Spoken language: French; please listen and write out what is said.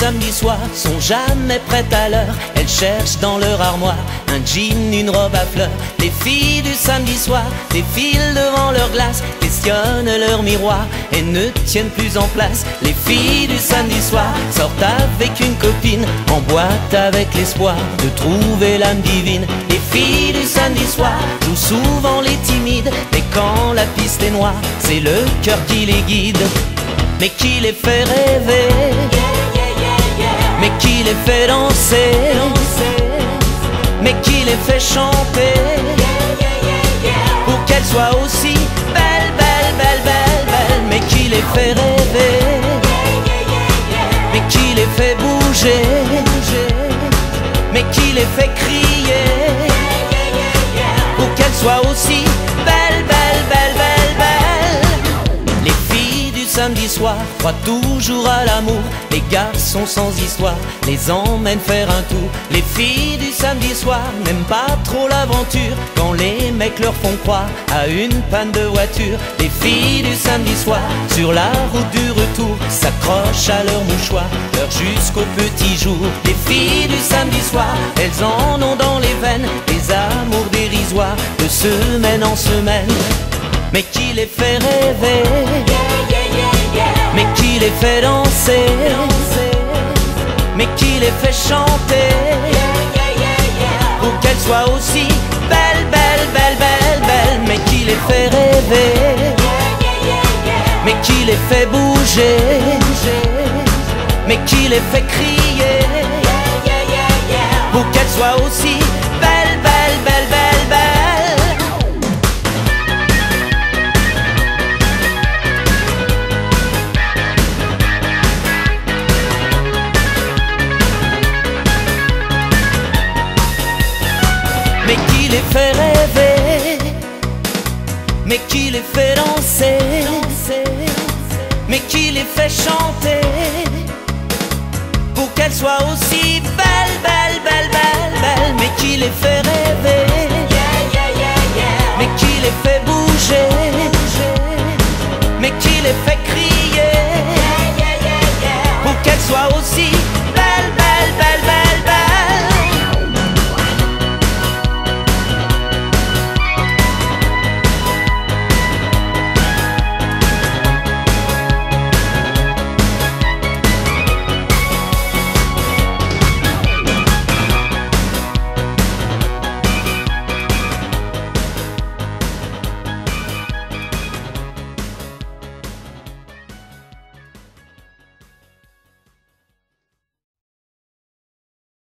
Samedi soir sont jamais prêtes à l'heure. Elles cherchent dans leur armoire un jean, une robe à fleurs. Les filles du samedi soir défilent devant leur glace, questionnent leur miroir et ne tiennent plus en place. Les filles du samedi soir sortent avec une copine en boîte avec l'espoir de trouver l'âme divine. Les filles du samedi soir jouent souvent les timides, mais quand la piste est noire, c'est le cœur qui les guide mais qui les fait rêver, mais qui les fait danser, mais qui les fait chanter, pour qu'elles soient aussi belles, belles, belles, belles, belles, mais qui les fait rêver, mais qui les fait bouger, mais qui les fait crier, pour qu'elles soient aussi samedi soir croient toujours à l'amour. Les garçons sans histoire les emmènent faire un tour. Les filles du samedi soir n'aiment pas trop l'aventure quand les mecs leur font croire à une panne de voiture. Les filles du samedi soir sur la route du retour s'accrochent à leur mouchoir, leur jusqu'au petit jour. Les filles du samedi soir, elles en ont dans les veines des amours dérisoires de semaine en semaine mais qui les fait rêver, les fait danser, mais qui les fait chanter, pour qu'elles soient aussi belles, belles, belles, belles, belles, mais qui les fait rêver, mais qui les fait bouger, mais qui les fait crier, pour qu'elles soient aussi les fait rêver, mais qui les fait danser, mais qui les fait chanter, pour qu'elles soient aussi belles, belles, belles, belles, belles, mais qui les fait rêver, mais qui les fait bouger, mais qui les fait